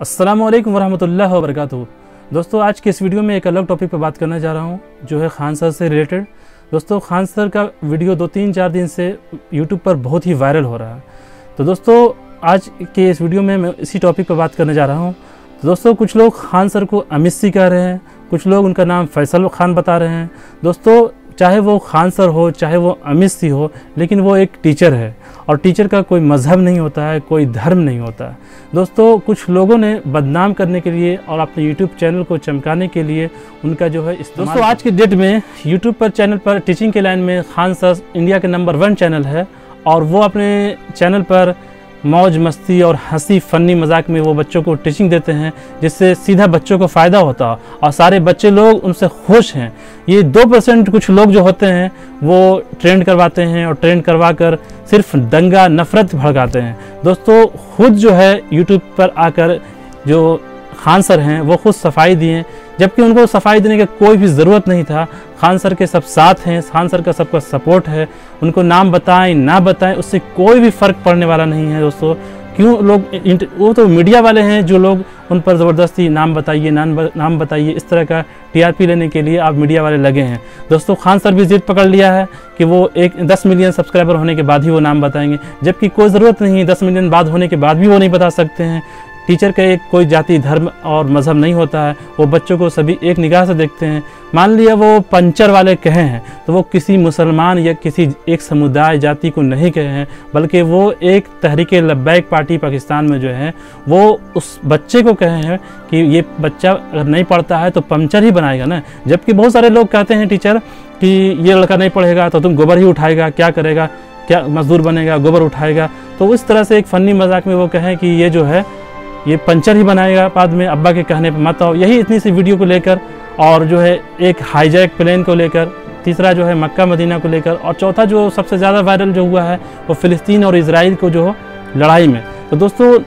अस्सलाम वालेकुम वरहमतुल्लाह दोस्तों, आज के इस वीडियो में एक अलग टॉपिक पर बात करने जा रहा हूँ, जो है खान सर से रिलेटेड दोस्तों, खान सर का वीडियो दो तीन चार दिन से यूट्यूब पर बहुत ही वायरल हो रहा है। तो दोस्तों, आज के इस वीडियो में मैं इसी टॉपिक पर बात करने जा रहा हूँ। तो दोस्तों, कुछ लोग खान सर को अमित सी कह रहे हैं, कुछ लोग उनका नाम फैसल खान बता रहे हैं। दोस्तों चाहे वो खान सर हो, चाहे वो अमित सी हो, लेकिन वो एक टीचर है। और टीचर का कोई मज़हब नहीं होता है, कोई धर्म नहीं होता है। दोस्तों, कुछ लोगों ने बदनाम करने के लिए और अपने यूट्यूब चैनल को चमकाने के लिए उनका जो है दोस्तों, आज के डेट में यूट्यूब पर चैनल पर टीचिंग के लाइन में खान सर इंडिया के नंबर वन चैनल है। और वो अपने चैनल पर मौज, मस्ती और हँसी, फनी मज़ाक में वो बच्चों को टीचिंग देते हैं, जिससे सीधा बच्चों को फ़ायदा होता और सारे बच्चे लोग उनसे खुश हैं। ये दो परसेंट कुछ लोग जो होते हैं, वो ट्रेंड करवाते हैं और ट्रेंड करवा कर सिर्फ़ दंगा, नफरत भड़काते हैं। दोस्तों, खुद जो है यूट्यूब पर आकर जो खान सर हैं, वो खुद सफ़ाई दिए जबकि उनको सफ़ाई देने की कोई भी ज़रूरत नहीं था। खान सर के सब साथ हैं, खान सर का सबका सपोर्ट है। उनको नाम बताएँ, ना बताएँ, उससे कोई भी फ़र्क पड़ने वाला नहीं है दोस्तों। क्यों लोग वो तो मीडिया वाले हैं जो लोग उन पर ज़बरदस्ती नाम बताइए, नाम नाम बताइए, इस तरह का टीआरपी लेने के लिए आप मीडिया वाले लगे हैं। दोस्तों, खान सर भी जिद पकड़ लिया है कि वो एक दस मिलियन सब्सक्राइबर होने के बाद ही वो नाम बताएँगे, जबकि कोई ज़रूरत नहीं है दस मिलियन बाद होने के बाद भी वो नहीं बता सकते हैं। टीचर का एक कोई जाति, धर्म और मज़हब नहीं होता है, वो बच्चों को सभी एक निगाह से देखते हैं। मान लिया वो पंचर वाले कहे हैं तो वो किसी मुसलमान या किसी एक समुदाय, जाति को नहीं कहे हैं, बल्कि वो एक तहरीक लब्बैक पार्टी पाकिस्तान में जो है, वो उस बच्चे को कहे हैं कि ये बच्चा अगर नहीं पढ़ता है तो पंचर ही बनाएगा ना। जबकि बहुत सारे लोग कहते हैं टीचर कि ये लड़का नहीं पढ़ेगा तो तुम गोबर ही उठाएगा, क्या करेगा, क्या मजदूर बनेगा, गोबर उठाएगा। तो उस तरह से एक फ़नी मज़ाक में वो कहें कि ये जो है ये पंचर ही बनाएगा बाद में अब्बा के कहने पर मत आओ। यही इतनी सी वीडियो को लेकर और जो है एक हाईजैक प्लेन को लेकर, तीसरा जो है मक्का मदीना को लेकर और चौथा जो सबसे ज़्यादा वायरल जो हुआ है वो फ़िलिस्तीन और इसराइल को जो हो लड़ाई में। तो दोस्तों,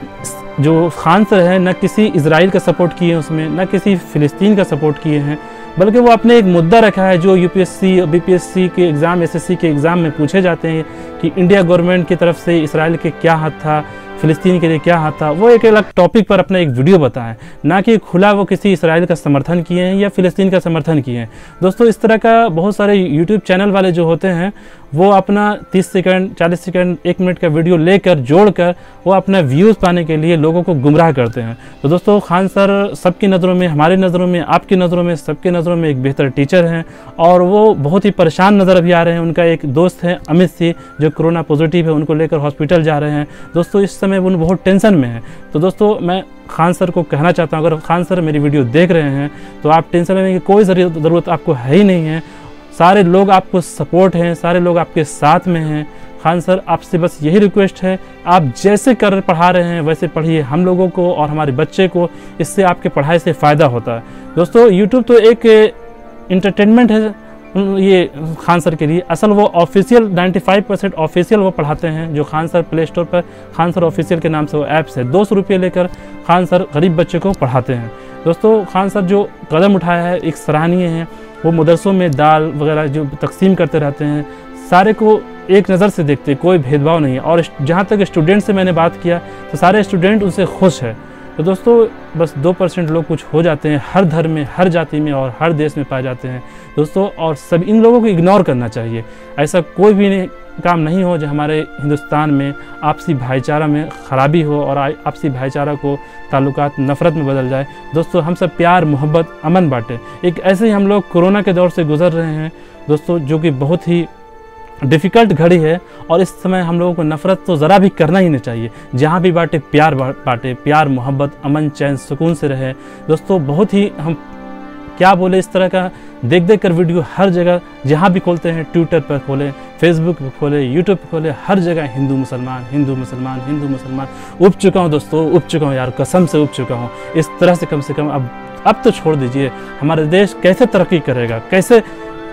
जो खान सर है, न किसी इसराइल का सपोर्ट किए हैं उसमें, न किसी फ़िलिस्तीन का सपोर्ट किए हैं, बल्कि वो अपने एक मुद्दा रखा है जो यूपीएससी और बीपीएससी के एग्ज़ाम एसएससी के एग्ज़ाम में पूछे जाते हैं कि इंडिया गवर्नमेंट की तरफ़ से इसराइल के क्या हाथ था फ़िलिस्तीन के लिए क्या हाथ था, वो एक अलग टॉपिक पर अपना एक वीडियो बताएँ। ना कि खुला वो किसी इसराइल का समर्थन किए हैं या फ़िलिस्तीन का समर्थन किए हैं। दोस्तों, इस तरह का बहुत सारे यूट्यूब चैनल वाले जो होते हैं वो अपना 30 सेकंड 40 सेकंड, एक मिनट का वीडियो लेकर, जोड़कर, वो अपना व्यूज़ पाने के लिए लोगों को गुमराह करते हैं। तो दोस्तों, खान सर, सबकी नज़रों में, हमारी नज़रों में, आपकी नज़रों में, सबकी नज़रों में एक बेहतर टीचर हैं और वो बहुत ही परेशान नज़र अभी आ रहे हैं। उनका एक दोस्त है, अमित सिंह, जो कोरोना पॉजिटिव है, उनको लेकर हॉस्पिटल जा रहे हैं। दोस्तों, इस समय उन बहुत टेंशन में है। तो दोस्तों, मैं खान सर को कहना चाहता हूँ, अगर खान सर मेरी वीडियो देख रहे हैं तो आप टेंशन लेने की कोई ज़रूरत आपको है ही नहीं है। सारे लोग आपको सपोर्ट हैं, सारे लोग आपके साथ में हैं। खान सर, आपसे बस यही रिक्वेस्ट है, आप जैसे कर पढ़ा रहे हैं, वैसे पढ़िए हम लोगों को और हमारे बच्चे को, इससे आपके पढ़ाई से फ़ायदा होता है। दोस्तों यूट्यूब तो एक इंटरटेनमेंट है ये खान सर के लिए। असल वो ऑफिशियल 95 परसेंट ऑफिशियल वो पढ़ाते हैं, जो खान सर प्ले स्टोर पर, खान सर ऑफिशियल के नाम से वो ऐप्स है। दो सौ रुपये लेकर खान सर गरीब बच्चे को पढ़ाते हैं। दोस्तों, खान साहब जो कदम उठाया है, एक सराहनीय है। वो मदरसों में दाल वगैरह जो तकसीम करते रहते हैं, सारे को एक नज़र से देखते कोई भेदभाव नहीं है। और जहाँ तक स्टूडेंट से मैंने बात किया तो सारे स्टूडेंट उनसे खुश है। तो दोस्तों, बस दो परसेंट लोग कुछ हो जाते हैं हर धर्म में, हर जाति में और हर देश में पाए जाते हैं। दोस्तों, और सब इन लोगों को इग्नोर करना चाहिए। ऐसा कोई भी नहीं, काम नहीं हो जो हमारे हिंदुस्तान में आपसी भाईचारा में ख़राबी हो और आपसी भाईचारा को ताल्लुकात, नफ़रत में बदल जाए। दोस्तों, हम सब प्यार, मोहब्बत, अमन बांटे। एक ऐसे ही हम लोग कोरोना के दौर से गुजर रहे हैं, दोस्तों, जो कि बहुत ही डिफ़िकल्ट घड़ी है और इस समय हम लोगों को नफ़रत तो ज़रा भी करना ही नहीं चाहिए। जहाँ भी बांटे, प्यार बांटे, प्यार, मोहब्बत, अमन, चैन, सुकून से रहे। दोस्तों, बहुत ही हम क्या बोले इस तरह का, देख देख कर वीडियो हर जगह, जहाँ भी खोलते हैं, ट्विटर पर खोलें, फेसबुक पर खोले, यूट्यूब पर खोले, हर जगह हिंदू मुसलमान हिंदू मुसलमान हिंदू मुसलमान। उब चुका हूँ दोस्तों, उब चुका हूँ यार, कसम से उब चुका हूँ। इस तरह से कम से कम अब अब तो छोड़ दीजिए। हमारे देश कैसे तरक्की करेगा? कैसे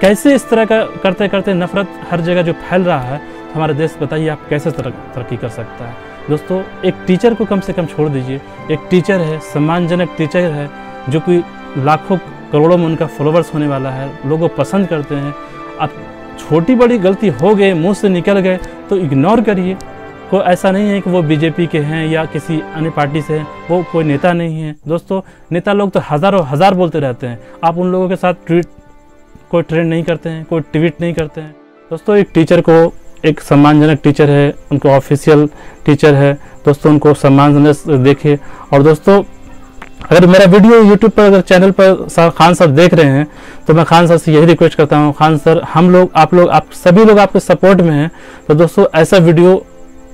कैसे इस तरह का करते करते नफरत हर जगह जो फैल रहा है हमारा देश बताइए आप कैसे तरक्की कर सकता है। दोस्तों, एक टीचर को कम से कम छोड़ दीजिए। एक टीचर है, सम्मानजनक टीचर है, जो कि लाखों करोड़ों में उनका फॉलोवर्स होने वाला है, लोगों पसंद करते हैं। अब छोटी बड़ी गलती हो गए मुँह से निकल गए तो इग्नोर करिए। कोई ऐसा नहीं है कि वो बीजेपी के हैं या किसी अन्य पार्टी से हैं, वो कोई नेता नहीं है। दोस्तों, नेता लोग तो हज़ारों, हज़ार बोलते रहते हैं। आप उन लोगों के साथ ट्वीट कोई ट्रेंड नहीं करते हैं, कोई ट्वीट नहीं करते हैं। दोस्तों, एक टीचर को, एक सम्मानजनक टीचर है, उनको ऑफिशियल टीचर है। दोस्तों, उनको सम्मानजनक देखे। और दोस्तों, अगर मेरा वीडियो यूट्यूब पर, अगर चैनल पर सर खान सर देख रहे हैं तो मैं खान सर से यही रिक्वेस्ट करता हूँ। खान सर, हम लोग, आप लोग, आप सभी लोग आपके सपोर्ट में हैं। तो दोस्तों, ऐसा वीडियो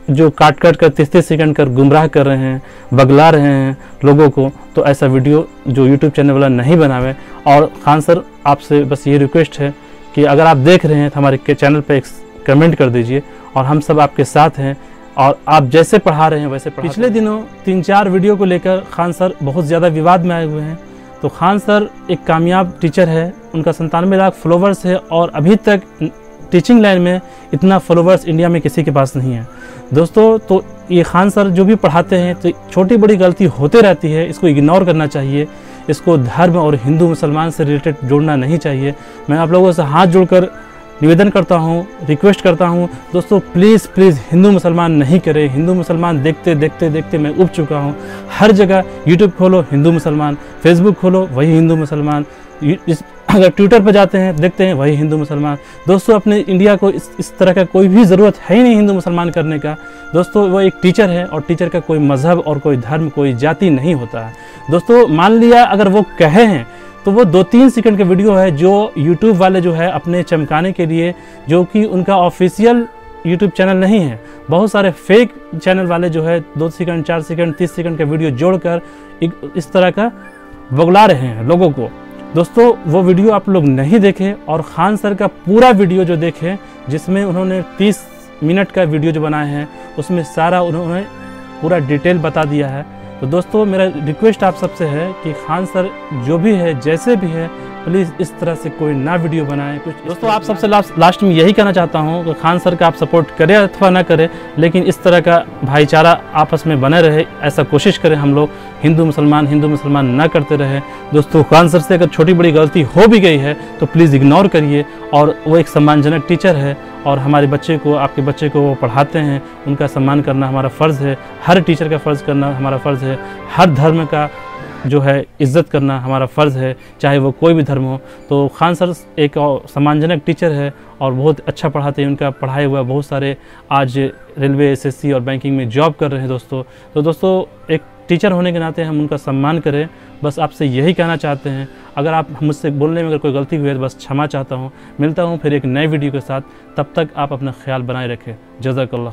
जो काट काट कर तीस तीस सेकंड कर गुमराह कर रहे हैं बगला रहे हैं लोगों को तो ऐसा वीडियो जो यूट्यूब चैनल वाला नहीं बनावे। और खान सर आपसे बस ये रिक्वेस्ट है कि अगर आप देख रहे हैं तो हमारे चैनल पर एक कमेंट कर दीजिए और हम सब आपके साथ हैं और आप जैसे पढ़ा रहे हैं वैसे पढ़ा पिछले दिनों तीन चार वीडियो को लेकर खान सर बहुत ज़्यादा विवाद में आए हुए हैं। तो खान सर एक कामयाब टीचर है उनका संतानवे लाख फॉलोवर्स है और अभी तक टीचिंग लाइन में इतना फॉलोवर्स इंडिया में किसी के पास नहीं है। दोस्तों तो ये खान सर जो भी पढ़ाते हैं तो छोटी बड़ी गलती होते रहती है, इसको इग्नोर करना चाहिए। इसको धर्म और हिंदू मुसलमान से रिलेटेड जोड़ना नहीं चाहिए। मैं आप लोगों से हाथ जोड़कर निवेदन करता हूँ रिक्वेस्ट करता हूँ, दोस्तों प्लीज़ प्लीज़ हिंदू मुसलमान नहीं करें। हिंदू मुसलमान देखते देखते देखते मैं उब चुका हूँ। हर जगह यूट्यूब खोलो, हिंदू मुसलमान। फेसबुक खोलो, वही हिंदू मुसलमान। इस अगर ट्विटर पर जाते हैं, देखते हैं, वही हिंदू मुसलमान। दोस्तों, अपने इंडिया को इस इस तरह का कोई भी ज़रूरत है ही नहीं हिंदू मुसलमान करने का। दोस्तों, वो एक टीचर है और टीचर का कोई मज़हब और कोई धर्म, कोई जाति नहीं होता है। दोस्तों, मान लिया अगर वो कहे हैं तो वो दो तीन सेकंड का वीडियो है जो यूट्यूब वाले जो है अपने चमकाने के लिए, जो कि उनका ऑफिशियल यूट्यूब चैनल नहीं है। बहुत सारे फेक चैनल वाले जो है, दो सेकंड, चार सेकंड, तीस सेकंड का वीडियो जोड़कर इस तरह का बगला रहे हैं लोगों को। दोस्तों, वो वीडियो आप लोग नहीं देखें और खान सर का पूरा वीडियो जो देखें, जिसमें उन्होंने 30 मिनट का वीडियो जो बनाया है, उसमें सारा उन्होंने पूरा डिटेल बता दिया है। तो दोस्तों मेरा रिक्वेस्ट आप सबसे है कि खान सर जो भी है जैसे भी है प्लीज़ इस तरह से कोई ना वीडियो बनाए कुछ दोस्तों आप सबसे लास्ट लास्ट में यही कहना चाहता हूँ कि खान सर का आप सपोर्ट करें अथवा ना करें लेकिन इस तरह का भाईचारा आपस में बने रहे ऐसा कोशिश करें हम लोग हिंदू मुसलमान हिंदू मुसलमान ना करते रहे। दोस्तों खान सर से अगर छोटी बड़ी गलती हो भी गई है तो प्लीज़ इग्नोर करिए और वो एक सम्मानजनक टीचर है और हमारे बच्चे को, आपके बच्चे को वो पढ़ाते हैं। उनका सम्मान करना हमारा फ़र्ज़ है। हर टीचर का फ़र्ज़ करना हमारा फ़र्ज़ है। हर धर्म का जो है इज़्ज़त करना हमारा फ़र्ज़ है, चाहे वो कोई भी धर्म हो। तो खान सर एक सम्मानजनक टीचर है और बहुत अच्छा पढ़ाते हैं। उनका पढ़ाए हुआ बहुत सारे आज रेलवे, एसएससी और बैंकिंग में जॉब कर रहे हैं दोस्तों। तो दोस्तों, एक टीचर होने के नाते हम उनका सम्मान करें। बस आपसे यही कहना चाहते हैं अगर आप मुझसे बोलने में अगर कोई गलती हुई है तो बस क्षमा चाहता हूँ। मिलता हूँ फिर एक नए वीडियो के साथ। तब तक आप अपना ख्याल बनाए रखें। जजाकल्ला